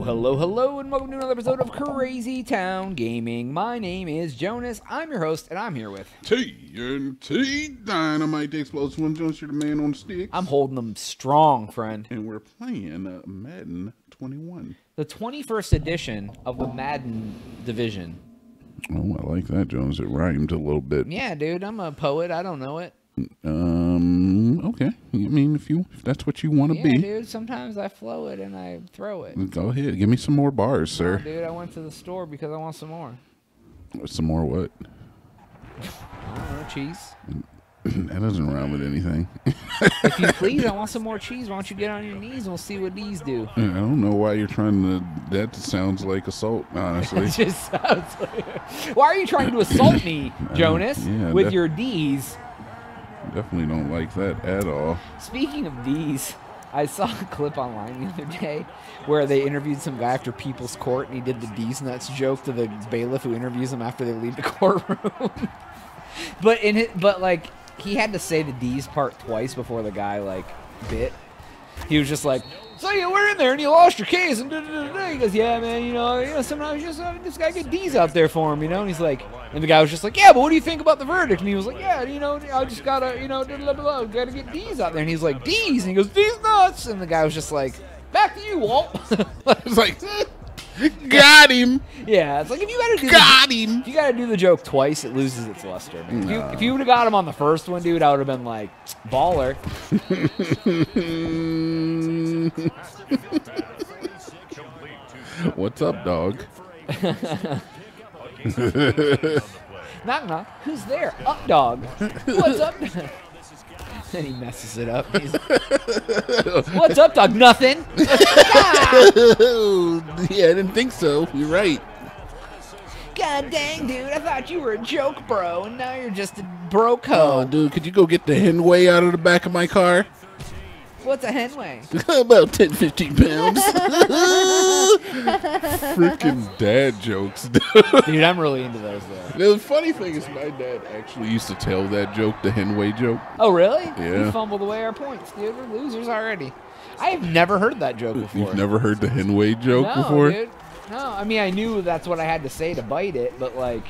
Hello, hello, hello, and welcome to another episode of Crazy Town Gaming. My name is Jonaas. I'm your host, and I'm here with. TNT Dinomight Explodes One Jones, you're the man on the stick. I'm holding them strong, friend. and we're playing uh, Madden 21. The 21st edition of the Madden division. Oh, I like that, Jones. It rhymed a little bit. Yeah, dude, I'm a poet. I don't know it. Um, okay. I mean, if you if that's what you want to Yeah, be, dude, sometimes I flow it and I throw it. go ahead. Give me some more bars, sir. dude, I went to the store because I want some more. Some more what? I don't know, cheese. that doesn't rhyme with anything. If you please, I want some more cheese. Why don't you get on your knees and we'll see what these do? I don't know why you're trying to. That sounds like assault, honestly. It just sounds like. Why are you trying to assault me, Jonaas, yeah, with your D's? Definitely don't like that at all. Speaking of these, I saw a clip online the other day where they interviewed some guy after People's Court and he did the D's nuts joke to the bailiff who interviews him after they leave the courtroom. but in it, but like he had to say the D's part twice before the guy like bit. He was just like, "So you were in there and you lost your case," and da, da, da, he goes, "Yeah, man, you know, you know, sometimes just uh, just gotta get D's out there for him, you know." And he's like, and the guy was just like, "Yeah, but what do you think about the verdict?" And he was like, "Yeah, you know, I just gotta, you know, da, da, da, gotta get D's out there." And he's like, "D's," and he goes, "D's nuts," and the guy was just like, "Back to you, Walt." It's like, got him, yeah, it's like if you gotta do the, got him. if you gotta do the joke twice, it loses its luster. man. If you, if you would have got him on the first one, dude, I would have been like, baller. What's up, dog? Knock knock. Who's there? Up dog. What's up? then he messes it up. He's, What's up, dog? Nothing. yeah, I didn't think so. You're right. God dang, dude! I thought you were a joke, bro, and now you're just a broke Oh, dude, could you go get the Henway out of the back of my car? What's a henway? About 10, 15 pounds. Freaking dad jokes, dude. Dude, I'm really into those though. The funny thing is, my dad actually used to tell that joke, the Henway joke. Oh, really? Yeah. We fumbled away our points, dude. We're losers already. I have never heard that joke before. You've never heard the Henway joke no, before? dude. No, I mean I knew that's what I had to say to bite it, but like,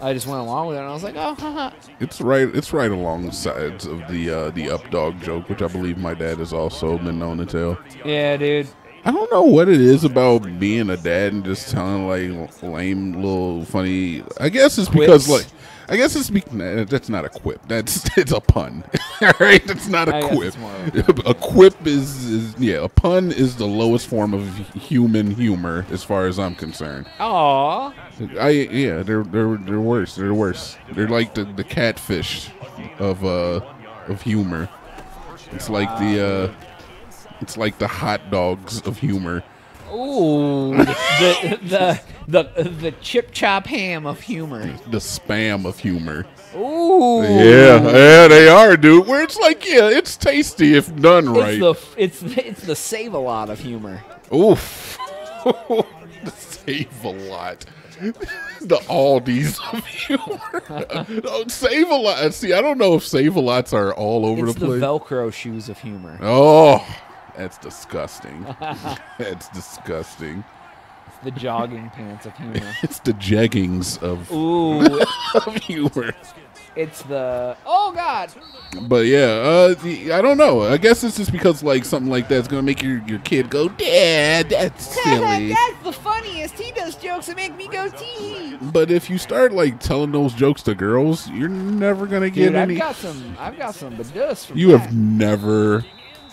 I just went along with it, and I was like, oh, haha. It's right. It's right along the sides of the uh, the up dog joke, which I believe my dad has also been known to tell. Yeah, dude. I don't know what it is about being a dad and just telling like lame little funny. I guess it's because Quips? like. I guess it's be- nah, that's not a quip. That's it's a pun. All right, that's not a I quip. more A quip is, is yeah. A pun is the lowest form of human humor, as far as I'm concerned. Aw. I yeah, they're they're they're worse. They're worse. They're like the, the catfish of uh of humor. It's like the uh it's like the hot dogs of humor. Ooh, the, the the the chip chop ham of humor. The spam of humor. Ooh, Yeah, yeah, they are, dude. Where it's like, yeah, it's tasty if done right. It's the it's it's the save a lot of humor. Oof. save a lot. The Aldi's of humor. Save a lot. See, I don't know if save a lots are all over It's the the place. Velcro shoes of humor. Oh, that's disgusting. that's disgusting. The jogging pants of humor. It's the jeggings of, Ooh, of humor. it's the oh god. But yeah, uh, I don't know. I guess it's just because like something like that's gonna make your, your kid go, Dad, that's silly. That's the funniest. He does jokes that make me go tee. But if you start like telling those jokes to girls, you're never gonna get Dude, I've got some. I've got some badus from You that. have never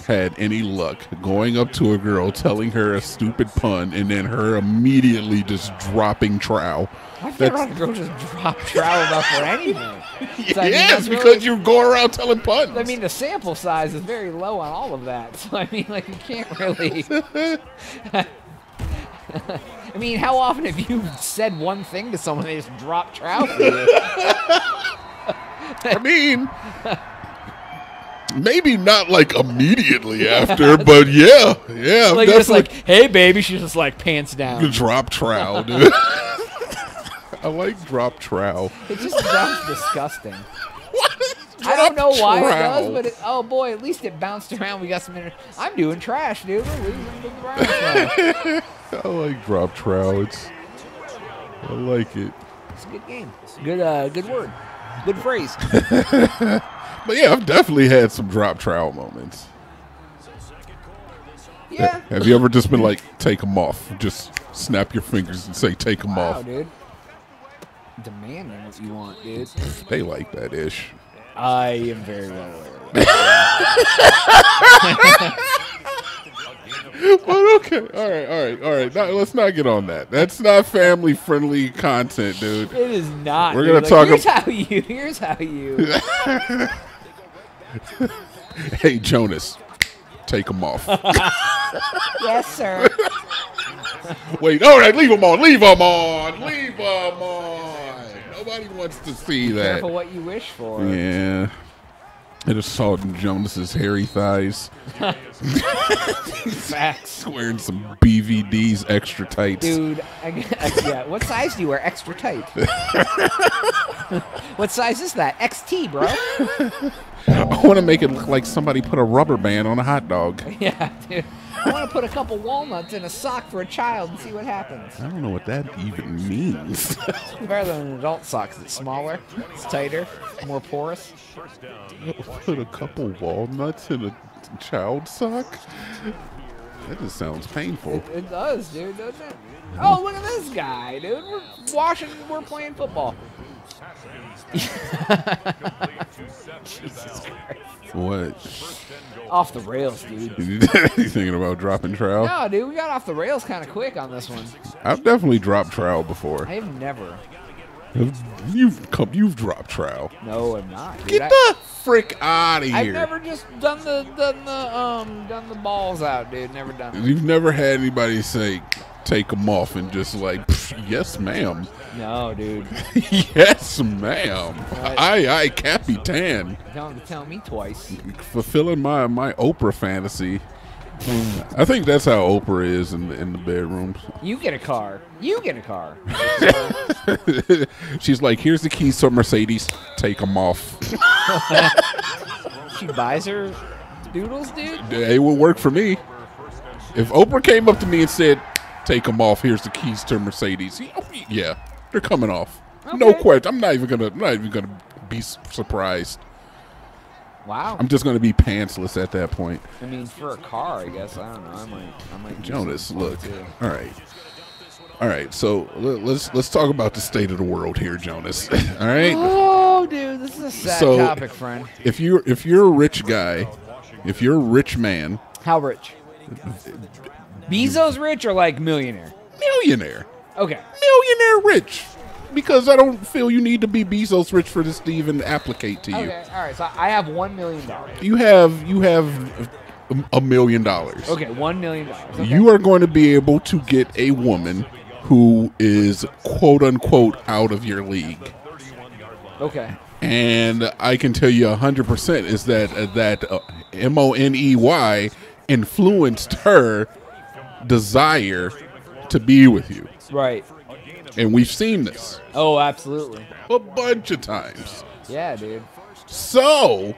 had any luck going up to a girl telling her a stupid pun and then her immediately just dropping trow. I've never had a girl just drop trowel about for anything. So, I mean, yes, because really- you go around telling puns. I mean, the sample size is very low on all of that. So I mean, like, you can't really. I mean, how often have you said one thing to someone and they just drop trout for you? I mean, maybe not like immediately after, but yeah, yeah, I'm like, just like, hey, baby, she's just like pants down. drop trow, dude. I like drop trow. It just sounds disgusting. What is I don't know why it does, but it, oh boy, at least it bounced around. We got some. Inter- I'm doing trash, dude. We're losing the Browns. I like drop trow. It's I like it. It's a good game. Good, uh, good word. Good phrase. But yeah, I've definitely had some drop trial moments. Yeah. Have you ever just been like, take them off? Just snap your fingers and say, take them Wow, off. dude. Demanding what you want, dude. They like that ish. I am very well aware. Of that. But okay, all right, all right, all right. Now, let's not get on that. That's not family friendly content, dude. it is not. We're gonna Like, talk Here's how you. Here's how you. Hey, Jonaas, take them off. yes, sir. Wait, all right, leave them on, leave them on, leave them on. Nobody wants to see that. Careful what you wish for. Yeah. I just saw Jonaas's hairy thighs Facts. wearing some BVDs extra tights. Dude, I, I- yeah. What size do you wear? Extra tight. what size is that? XT, bro. I want to make it look like somebody put a rubber band on a hot dog. Yeah, dude. I want to put a couple walnuts in a sock for a child and see what happens. I don't know what that even means. It's better than an adult sock it's smaller, it's tighter, more porous. put a couple walnuts in a child sock? That just sounds painful. It does, dude, doesn't it? Oh, look at this guy, dude. We're washing, we're playing football. What? Off the rails, dude. you thinking about dropping trowel? No, dude, we got off the rails kind of quick on this one. I've definitely dropped trowel before. I've never. You've come, you've dropped trowel. No, I'm not. Dude. Get I, the frick out of here! I've never just done the done the um done the balls out, dude. Never done it. You've never had anybody say, take them off and just like, yes, ma'am. No, dude. yes, ma'am. Right. I, I, Capitan, to tell me twice. fulfilling my, my Oprah fantasy. I think that's how Oprah is in the, in the bedroom. You get a car. You get a car. She's like, here's the keys to a Mercedes. Take them off. She buys her doodles, dude. it would work for me. If Oprah came up to me and said, take them off, here's the keys to Mercedes. Oh, yeah, they're coming off. No question. I'm not even gonna. I'm not even gonna be surprised. Wow. I'm just gonna be pantsless at that point. I mean, for a car, I guess. I don't know. I might. I might. Jonaas, look. too. All right, all right. So let- let's let's talk about the state of the world here, Jonaas. all right. Oh, dude, this is a sad So- topic, friend. If you're if you're a rich guy, if you're a rich man, How rich? Bezos rich or like millionaire? millionaire, Okay. millionaire rich, because I don't feel you need to be Bezos rich for this to even applicate to you. Okay. All right. So I have one million dollars. You have you have a million dollars. Okay, one million dollars. Okay. You are going to be able to get a woman who is quote unquote out of your league. Okay. And I can tell you 100% is that uh, that uh, M O N E Y influenced her desire to be with you. Right. And we've seen this Oh, absolutely. a bunch of times. Yeah, dude. So,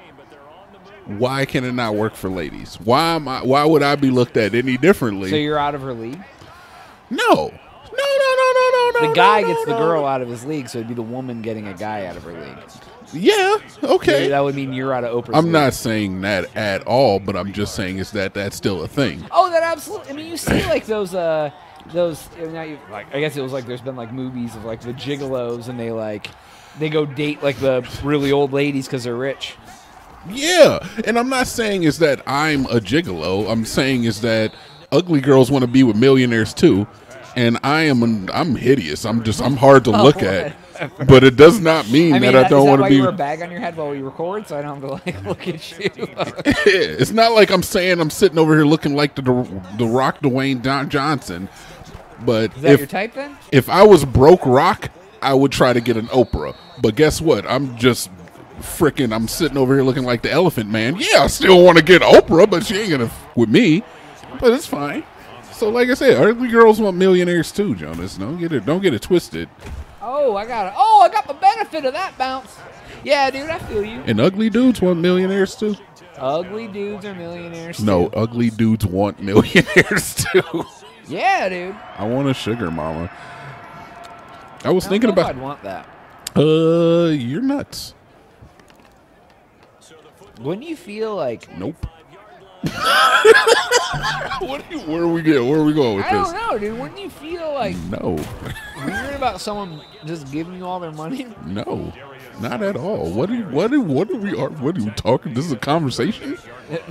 why can it not work for ladies? Why am I why would I be looked at any differently? So you're out of her league. no. No, no, no, no, no, no. The guy no, gets the no. girl out of his league, so it'd be the woman getting a guy out of her league. Yeah, okay. That would mean you're out of Oprah's I'm not saying that at all, but I'm just saying is that that's still a thing. Oh, that absolutely. I mean, you see like those, uh, those. Now you like. I guess it was like there's been like movies of like the gigolos, and they like, they go date like the really old ladies because they're rich. Yeah, and I'm not saying is that I'm a gigolo. I'm saying is that ugly girls want to be with millionaires too, and I am an, I'm hideous. I'm just I'm hard to look at, but it does not mean, I mean, that I don't want to be. you wear a bag on your head while we record, so I don't have to like look at you? it's not like I'm saying I'm sitting over here looking like the the Rock Dwayne Don Johnson, but Is that if your type then? if I was broke rock, I would try to get an Oprah. But guess what? I'm just freaking. I'm sitting over here looking like the Elephant Man. Yeah, I still want to get Oprah, but she ain't gonna f- with me. But it's fine. So, like I said, ugly girls want millionaires too, Jonaas. Don't get it. Don't get it twisted. Oh, I got it. Oh, I got the benefit of that bounce. Yeah, dude, I feel you. And ugly dudes want millionaires too. Ugly dudes are millionaires. No, too. ugly dudes want millionaires too. Yeah, dude. I want a sugar mama. I was I thinking about. I'd want that. Uh, you're nuts. Wouldn't you feel like? Nope. what? Do you, where are we get? Where are we going with I this? I don't know, dude. Wouldn't you feel like No, weird about someone just giving you all their money? no, not at all. What? Are you, what? Are, what are we? Are, what are you talking? This is a conversation.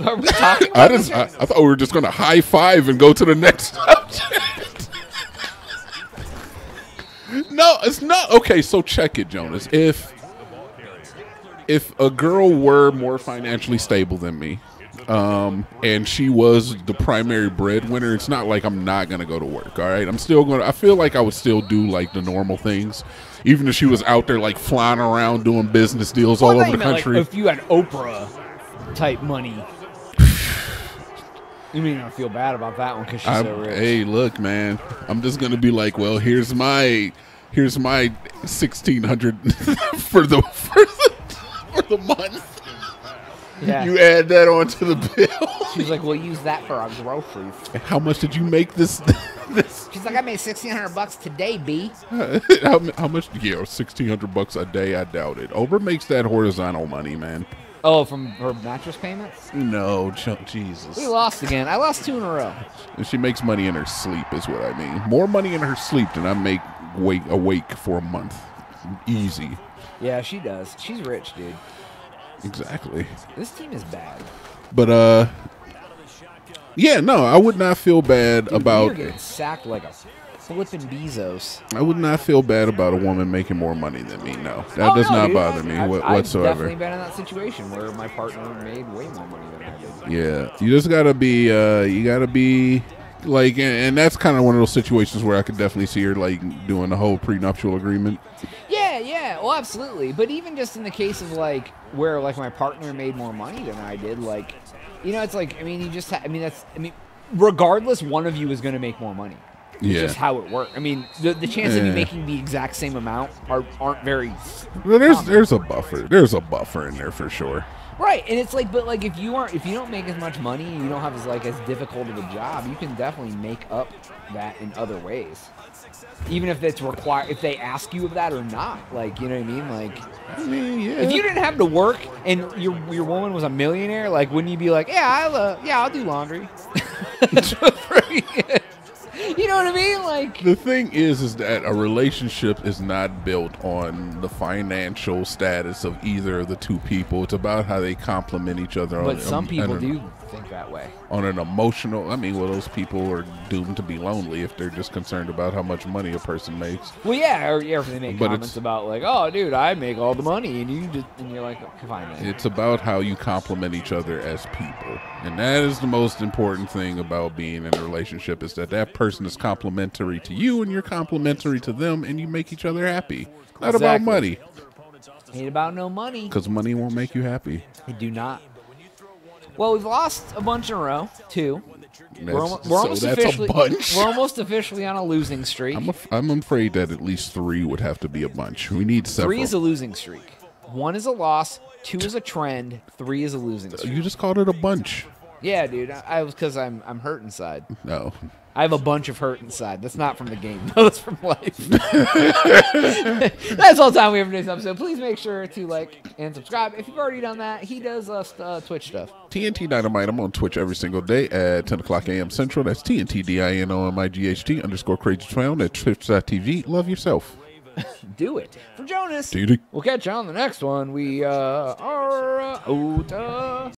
Are we talking I just. I, I thought we were just gonna high five and go to the next subject. no, it's not. Okay, so check it, Jonaas. If if a girl were more financially stable than me, um, and she was the primary breadwinner, it's not like I'm not gonna go to work. All right, I'm still gonna. I feel like I would still do like the normal things, even if she was out there like flying around doing business deals all I over the thought you meant, country. Like, if you had Oprah type money, you mean I feel bad about that one because she's I'm, so rich. hey, look, man. I'm just gonna be like, well, here's my, here's my sixteen hundred for the for the for the month. Yeah. You add that onto the bill. She's like, we'll use that for our groceries. How much did you make this? This She's like, I made sixteen hundred bucks today, B. how, how much? Yeah, sixteen hundred bucks a day. I doubt it. Oprah makes that horizontal money, man. Oh, from her mattress payments? No, Jesus. We lost again. I lost two in a row. And she makes money in her sleep, is what I mean. More money in her sleep than I make wake awake for a month. Easy. Yeah, she does. She's rich, dude. Exactly. This team is bad. But uh yeah, no, I would not feel bad Dude, about getting sacked like a flipping Bezos. I would not feel bad about a woman making more money than me. No. That Oh, does no, not dude. bother me I've, wha- I've whatsoever. definitely been in that situation where my partner made way more money than I did. Yeah. You just got to be uh you got to be like and, and that's kind of one of those situations where I could definitely see her like doing the whole prenuptial agreement. Yeah, yeah, well, absolutely. But even just in the case of like where like my partner made more money than I did, like, you know, it's like I mean, you just ha- I mean that's I mean, regardless, one of you is going to make more money. It's Yeah. just how it works. I mean, the the chance of you making the exact same amount are aren't very Well, there's common. there's a buffer. There's a buffer in there for sure. Right, and it's like, but like if you aren't, if you don't make as much money, and you don't have as like as difficult of a job, you can definitely make up that in other ways. Even if it's required, if they ask you of that or not, like you know what I mean, like I mean, yeah. if you didn't have to work and your your woman was a millionaire, like wouldn't you be like, yeah, I'll uh, yeah, I'll do laundry. you know what I mean? Like The thing is, is that a relationship is not built on the financial status of either of the two people. It's about how they complement each other. But on, some people on do think that way. on an emotional. I mean, well, those people are doomed to be lonely if they're just concerned about how much money a person makes. Well, yeah, or yeah, they make But comments it's- about like, "Oh, dude, I make all the money," and you just and you're like, "Fine." Then. It's about how you complement each other as people, and that is the most important thing about being in a relationship is that that person is complimentary to you, and you're complimentary to them, and you make each other happy. Not about Exactly. money, Ain't about no money. because money won't make you happy. They do not. Well, we've lost a bunch in a row, two. We're, almo- we're so almost that's officially a bunch. we're almost officially on a losing streak. I'm, af- I'm afraid that at least three would have to be a bunch. We need several. Three is a losing streak. One is a loss. Two is a trend. Three is a losing uh, streak. you just called it a bunch. Yeah, dude. I, I was because I'm I'm hurt inside. No, I have a bunch of hurt inside. That's not from the game. That's from life. that's all the time we have for today's episode. Please make sure to like and subscribe. If you've already done that, he does us uh, Twitch stuff. TNT Dinomight. I'm on Twitch every single day at 10 o'clock a.m. Central. That's TNT D-I-N-O-M-I-G-H-T underscore crazy found at twitch.tv. Love yourself. Do it for Jonaas. We'll catch you on the next one. We uh, are uh, uh,